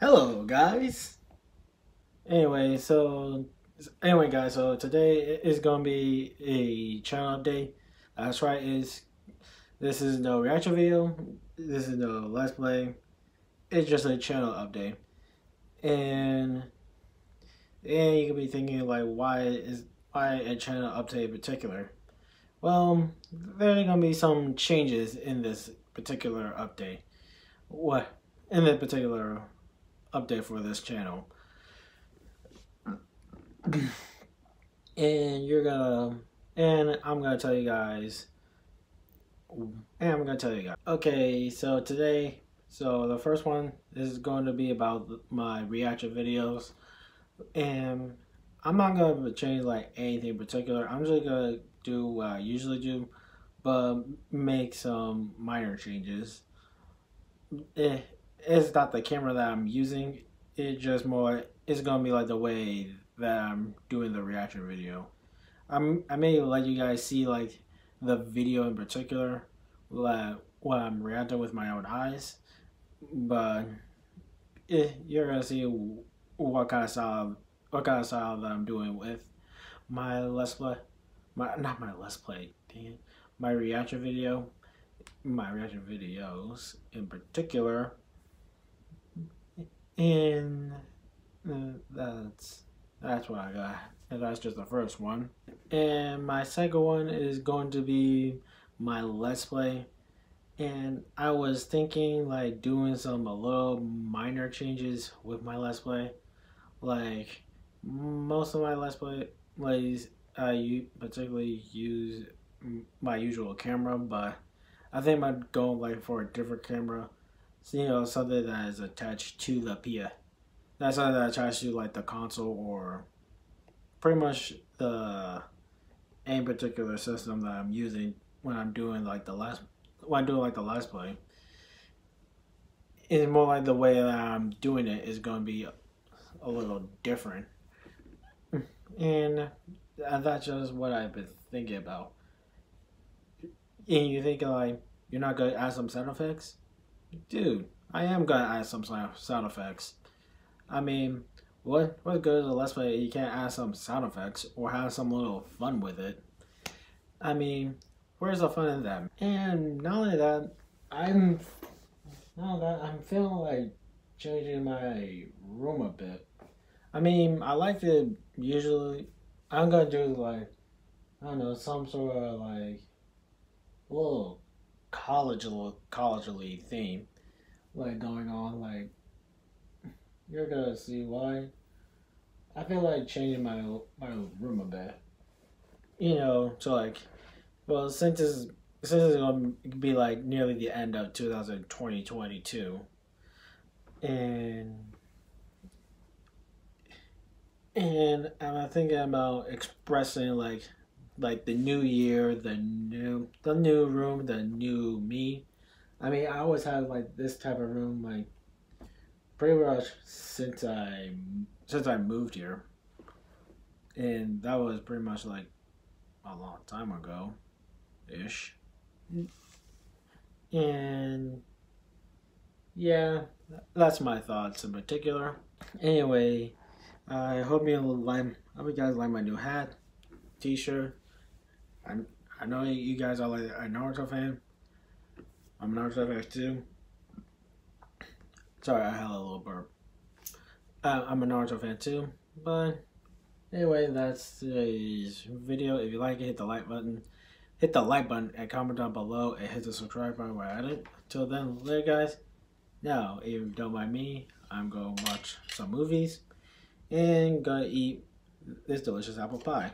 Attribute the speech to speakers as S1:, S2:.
S1: Hello, guys. Anyway, so anyway, guys. So today is gonna be a channel update. That's right. Is this is no reaction video. This is no let's play. It's just a channel update, and and you could be thinking like, why is why a channel update in particular? Well, there are gonna be some changes in this particular update. What in that particular update for this channel. and you're gonna and I'm gonna tell you guys and I'm gonna tell you guys. Okay, so today so the first one is going to be about my reaction videos and I'm not gonna change like anything in particular. I'm just gonna do what I usually do, but make some minor changes. Eh, it's not the camera that I'm using. It just more, it's gonna be like the way that I'm doing the reaction video. I'm, I may let you guys see like the video in particular, like what I'm reacting with my own eyes, but eh, you're gonna see what kind of style, what kind of style that I'm doing with my let's play, my not my let's play, dang it, my reaction video, my reaction videos in particular and uh, that's that's what I got. And that's just the first one. And my second one is going to be my Let's Play. And I was thinking like doing some a little minor changes with my Let's Play. Like most of my Let's Play plays I particularly use my usual camera, but I think I'm going like for a different camera you know, something that is attached to the PA. That's something that attached to like the console or pretty much the any particular system that I'm using when I'm doing like the last when I'm doing like the last play. It's more like the way that I'm doing it is going to be a little different. And that's just what I've been thinking about. And you think like you're not going to add some sound effects? Dude, I am gonna add some sound effects. I mean, what what good is a let's play? You can't add some sound effects or have some little fun with it. I mean, where's the fun in that? And not only that, I'm now that I'm feeling like changing my room a bit. I mean, I like to usually. I'm gonna do like I don't know some sort of like little college collegeally theme like going on like you're gonna see why. I feel like changing my my room a bit. You know so like well since this since it's gonna be like nearly the end of 2022 and and I'm thinking about expressing like like the new year, the new the new room, the new me. I mean, I always had like this type of room, like pretty much since I since I moved here, and that was pretty much like a long time ago, ish. And yeah, that's my thoughts in particular. Anyway, I hope you like. I hope you guys like my new hat, T-shirt. I I know you guys are like a Naruto fan. I'm a Naruto fan too. Sorry, I had a little burp. Uh, I'm a Naruto fan too, but anyway, that's today's video. If you like it, hit the like button. Hit the like button and comment down below and hit the subscribe button where I at it. Till then, later guys. Now, if you don't mind me, I'm going to watch some movies and gonna eat this delicious apple pie.